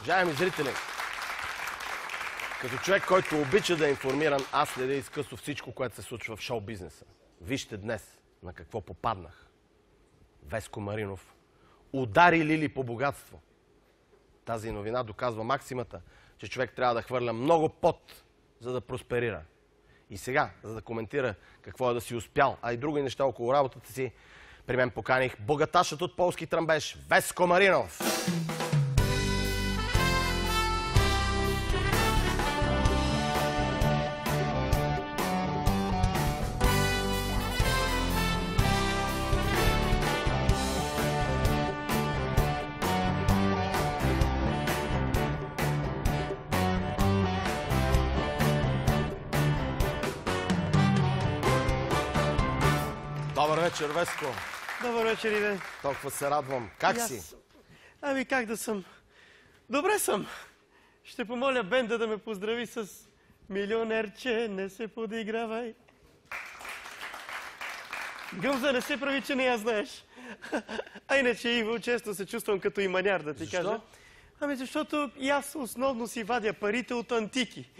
Уважаеми зрители, като човек, който обича да е информиран, аз следя изкъсно всичко, което се случва в шоу-бизнеса. Вижте днес на какво попаднах. Веско Маринов удари Лили по богатство. Тази новина доказва максимата, че човек трябва да хвърля много пот, за да просперира. И сега, за да коментира какво е да си успял, а и други неща около работата си, при мен поканих богаташът от полски тръмбеж Веско Маринов. Вечер, Веско. Добър вечер, Ивен. Толкова се радвам. Как аз- си? Ами как да съм? Добре съм. Ще помоля бенда да ме поздрави с Милионерче, не се подигравай. Гълза не се прави, че не я знаеш. А иначе, Иво, често се чувствам като и маняр, да ти Защо? кажа. Ами защото и аз основно си вадя парите от антики.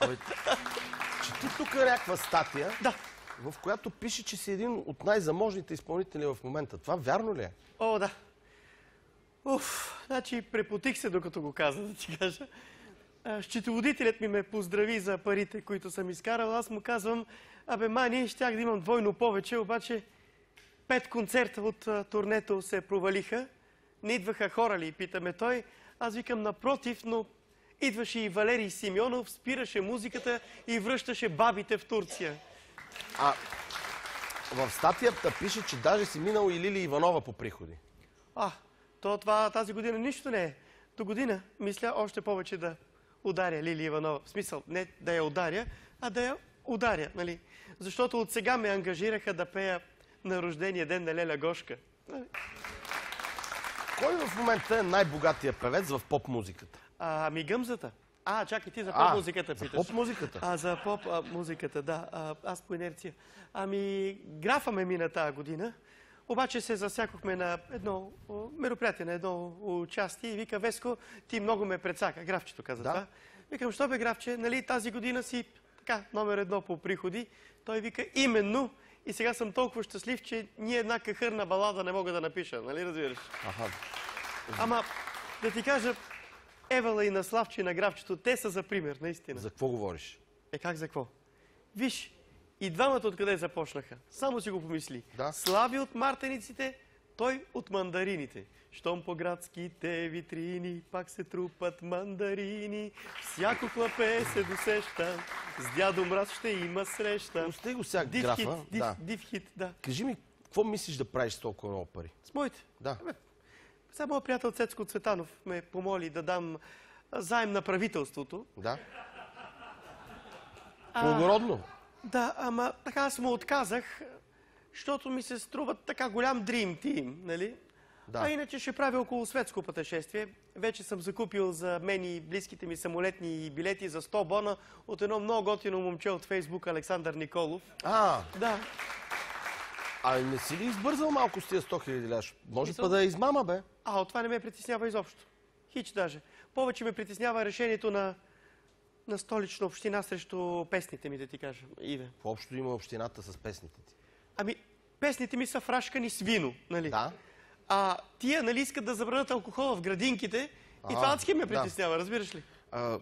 Абе, Чети тук някаква статия, Да. В която пише, че си един от най-заможните изпълнители в момента. Това вярно ли е? О, да. Уф, значи препотих се докато го каза, да ти кажа. Счетоводителят ми ме поздрави за парите, които съм изкарал. Аз му казвам, абе, мани, щях да имам двойно повече, обаче пет концерта от турнето се провалиха. Не идваха хора ли, питаме той. Аз викам напротив, но идваше и Валерий Симеонов, спираше музиката и връщаше бабите в Турция. А в статията пише, че даже си минал и Лили Иванова по приходи. А, то това тази година нищо не е. До година мисля още повече да ударя Лили Иванова. В смисъл, не да я ударя, а да я ударя, нали? Защото от сега ме ангажираха да пея на рождения ден на Леля Гошка. Нали? Кой в момента е най-богатия певец в поп-музиката? Ами гъмзата. А, чакай, ти за А, поп-музиката за питаш. поп-музиката? А, за поп-музиката, да. А, аз по инерция. Ами, графа ме мина тази година. Обаче се засякохме на едно мероприятие, на едно участие и вика, Веско, ти много ме прецака. Графчето каза Да. това. Викам, що бе, графче, нали тази година си така, номер едно по приходи. Той вика, именно. И сега съм толкова щастлив, че ние една кахърна балада не мога да напиша, нали разбираш? Аха. Ама, да ти кажа, Евала и на Славче и на Графчето, те са за пример, наистина. За какво говориш? Е, как за какво? Виж, и двамата откъде започнаха. Само си го помисли. Да. Слави от мартениците, той от мандарините. Щом по градските витрини пак се трупат мандарини, всяко клапе се досеща, с дядо мраз ще има среща. Пусти го сега Див графа. хит, див, Да. див хит, да. Кажи ми, какво мислиш да правиш с толкова много пари? С моите. Да. Сега моят приятел Цецко Цветанов ме помоли да дам заем на правителството. Да? Благородно. Да, ама така аз му отказах, защото ми се струва така голям Dream Team, нали? Да. А иначе ще правя около светско пътешествие. Вече съм закупил за мен и близките ми самолетни билети за 100 бона от едно много готино момче от Фейсбук, Александър Николов. А, Да, а не си ли избързал малко с тия 100 хиляди ляш? Може Мисъл? па да е измама, бе. А от това не ме притеснява изобщо. Хич даже. Повече ме притеснява решението на, на столична община срещу песните ми, да ти кажа. Иве. Общо има общината с песните ти. Ами, песните ми са фрашкани с вино, нали? Да. А тия, нали, искат да забранят алкохола в градинките и А, това адски ме да. притеснява, разбираш ли? А,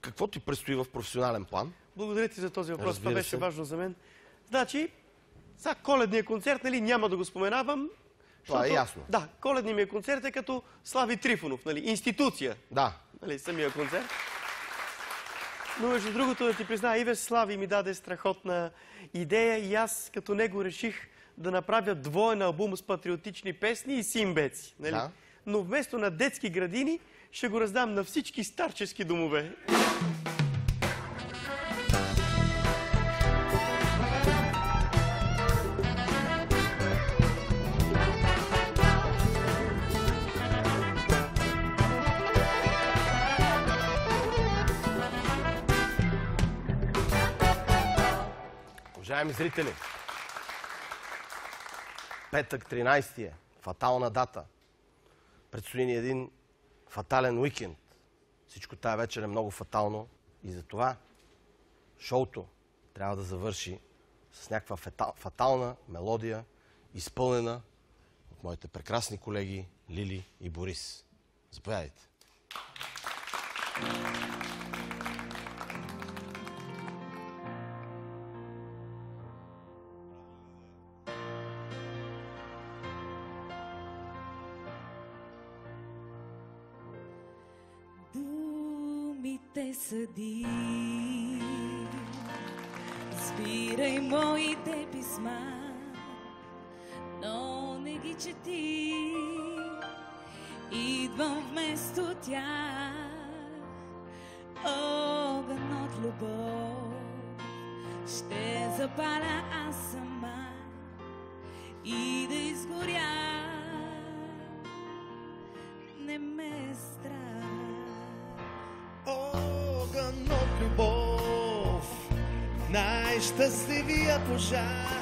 какво ти предстои в професионален план? Благодаря ти за този въпрос, това Разбира беше се. важно за мен. Значи, сега коледния концерт, нали, няма да го споменавам. Това е ясно. Да, коледният ми концерт е като Слави Трифонов, нали, институция, Да. нали, самия концерт. Но между другото да ти призная, Ивес Слави ми даде страхотна идея и аз като него реших да направя двоен албум с патриотични песни и симбеци. Нали? Да. Но вместо на детски градини ще го раздам на всички старчески домове. Уважаеми зрители, петък 13 е, фатална дата. Предстои ни един фатален уикенд. Всичко тази вечер е много фатално и затова шоуто трябва да завърши с някаква фатална мелодия, изпълнена от моите прекрасни колеги Лили и Борис. Заповядайте. Думите съди, Сбирай моите писма, но не ги чети. Идвам вместо тях, огън от любов. Ще запаля аз сама и да изгоря. Най-щастливия пожар.